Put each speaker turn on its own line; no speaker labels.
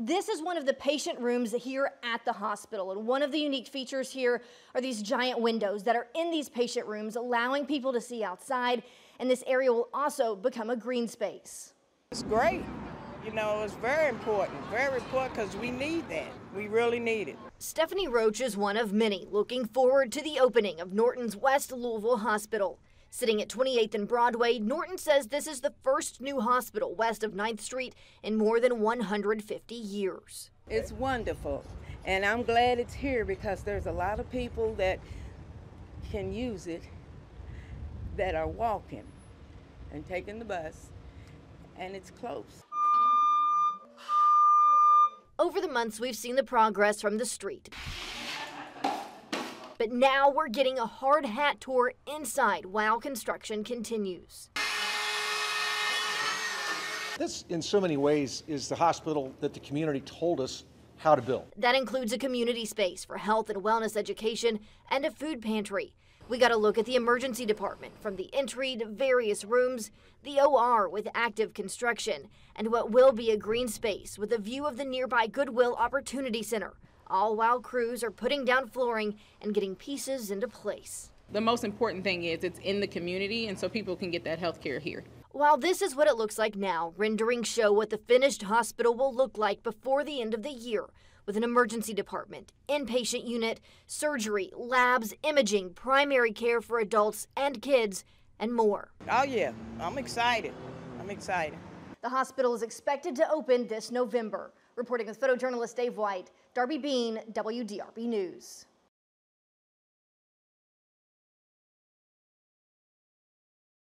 This is one of the patient rooms here at the hospital. And one of the unique features here are these giant windows that are in these patient rooms, allowing people to see outside. And this area will also become a green space.
It's great. You know, it's very important, very important because we need that. We really need it.
Stephanie Roach is one of many looking forward to the opening of Norton's West Louisville Hospital. Sitting at 28th and Broadway, Norton says this is the first new hospital west of 9th Street in more than 150 years.
It's wonderful, and I'm glad it's here because there's a lot of people that can use it that are walking and taking the bus, and it's close.
Over the months, we've seen the progress from the street. But now we're getting a hard hat tour inside while construction continues.
This, in so many ways, is the hospital that the community told us how to build.
That includes a community space for health and wellness education and a food pantry. We got a look at the emergency department from the entry to various rooms, the OR with active construction, and what will be a green space with a view of the nearby Goodwill Opportunity Center all while crews are putting down flooring and getting pieces into place.
The most important thing is it's in the community, and so people can get that health care here.
While this is what it looks like now, renderings show what the finished hospital will look like before the end of the year with an emergency department, inpatient unit, surgery, labs, imaging, primary care for adults and kids, and more.
Oh, yeah, I'm excited. I'm excited.
The hospital is expected to open this November. Reporting with photojournalist Dave White, Darby Bean, WDRB News.